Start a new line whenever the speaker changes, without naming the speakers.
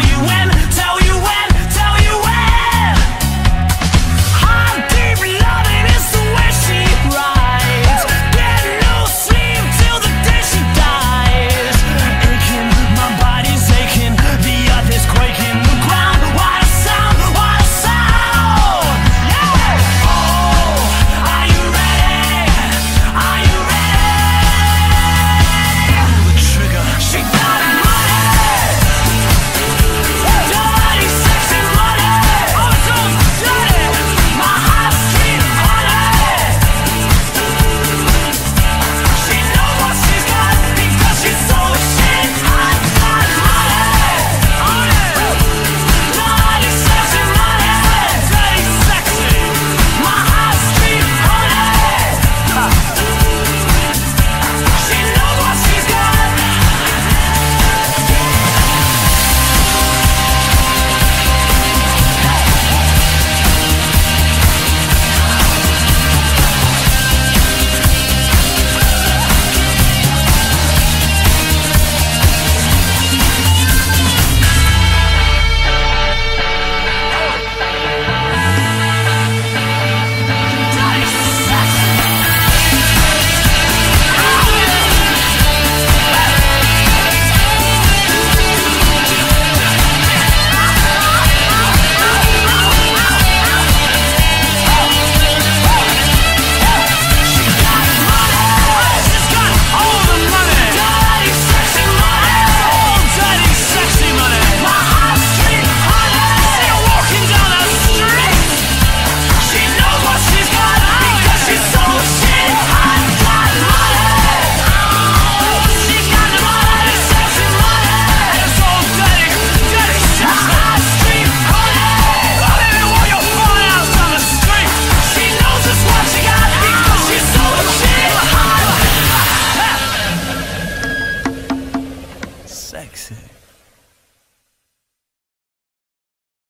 you went.